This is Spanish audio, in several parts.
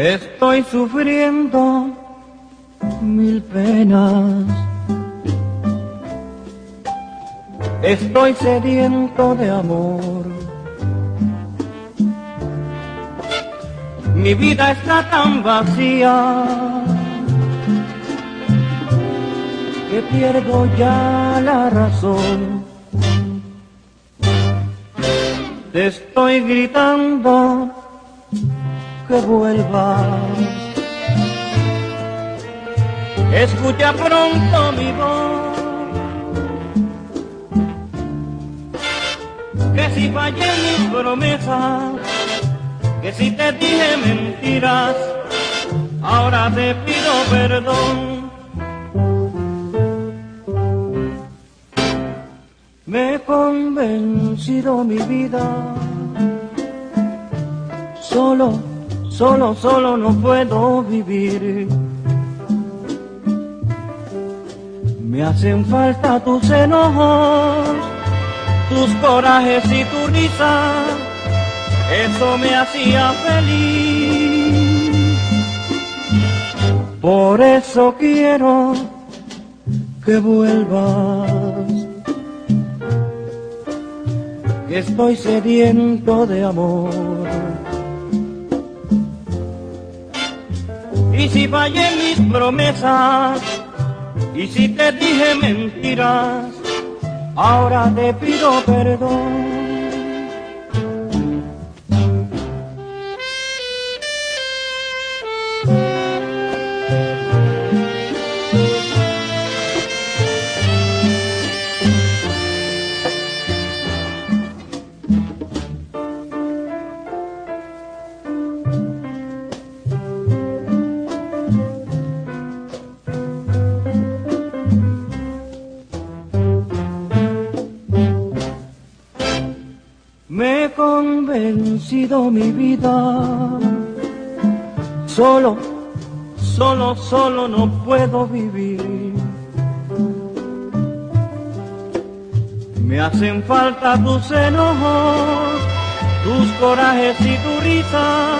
Estoy sufriendo mil penas. Estoy sediento de amor. Mi vida está tan vacía que pierdo ya la razón. Te estoy gritando que vuelvas. Escucha pronto mi voz. Que si fallé mis promesas, que si te dije mentiras, ahora te pido perdón. Me he convencido mi vida, solo, solo, solo no puedo vivir. Me hacen falta tus enojos, tus corajes y tu risa, eso me hacía feliz. Por eso quiero que vuelvas. estoy sediento de amor. Y si fallé mis promesas, y si te dije mentiras, ahora te pido perdón. Convencido mi vida. Solo, solo, solo no puedo vivir. Me hacen falta tus enojos, tus corajes y tu risa.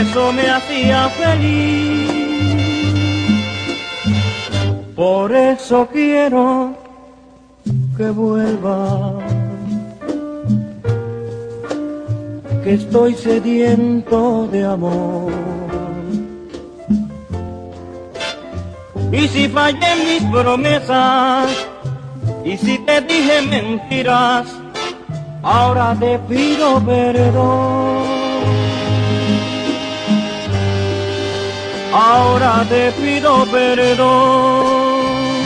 Eso me hacía feliz. Por eso quiero que vuelvas. Estoy sediento de amor. Y si fallé mis promesas, y si te dije mentiras, ahora te pido perdón. Ahora te pido perdón.